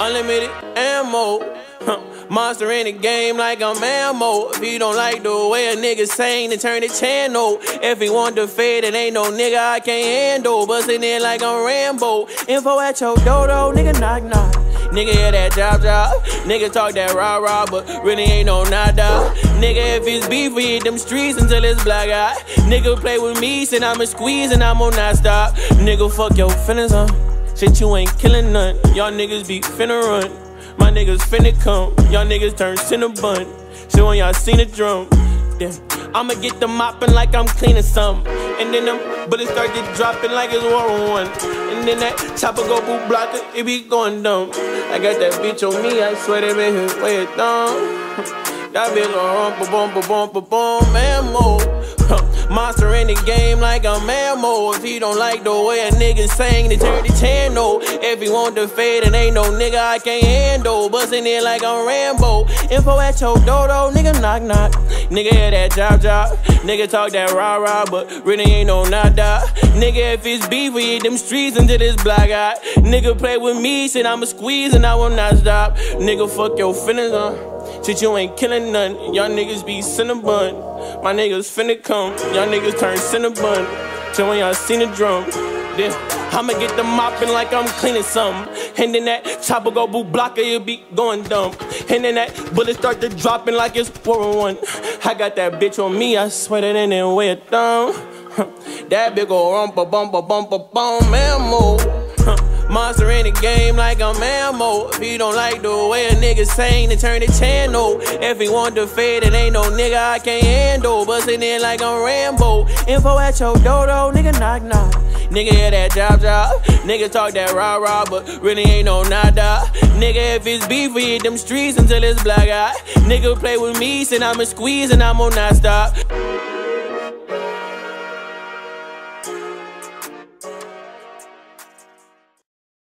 Unlimited ammo. Monster in the game like I'm ammo. If he don't like the way a nigga sing, then turn the channel. If he want to fade, it ain't no nigga I can't handle. Bustin' in like I'm Rambo. Info at your dodo, nigga knock knock. Nigga hear that job job. Nigga talk that rah rah, but really ain't no nada. Nigga, if it's beef, we hit them streets until it's black eye. Nigga play with me, said I'ma squeeze and I'm on not stop. Nigga, fuck your feelings, huh? Shit, you ain't killing none. Y'all niggas be finna run. My niggas finna come. Y'all niggas turn cinnabon. So when y'all seen the drum, yeah. I'ma get the mopping like I'm cleaning something. And then them bullets start get dropping like it's war on one. And then that chopper go boot blocker, it be going dumb. I got that bitch on me, I swear they been here way it down. That bitch on boom, boom, boom, boom, ammo. Monster in the game like I'm ammo. If he don't like the way a nigga sing, then turn the channel. If he want the fade, and ain't no nigga I can't handle. Bustin' in like I'm Rambo. Info at your dodo, nigga knock knock. Nigga hear that job job. Nigga talk that rah rah, but really ain't no nada. Nigga, if it's beef, we hit them streets until this black eye. Nigga play with me, said I'ma squeeze and I will not stop. Nigga, fuck your feelings, huh? You ain't killing none. Y'all niggas be cinnabon. My niggas finna come. Y'all niggas turn cinnabon. Till when y'all seen the drum. Then I'ma get the mopping like I'm cleaning something. And then that chopper go boot blocker, it be going dumb. And then that bullet start to dropping like it's 401. I got that bitch on me, I swear that ain't no way it down. that big ol' rumpa bumpa bumpa bum ammo. Monster in the game like I'm ammo. If he don't like the way a nigga sing, then turn the channel. If he want to fade, it ain't no nigga I can't handle. Bustin' in like I'm Rambo. Info at your dodo, nigga knock knock. Nigga hear that job job. Nigga talk that rah rah, but really ain't no nada. Nigga, if it's beef, we hit them streets until it's black eye. Nigga play with me, said I'ma squeeze and I'm on not stop.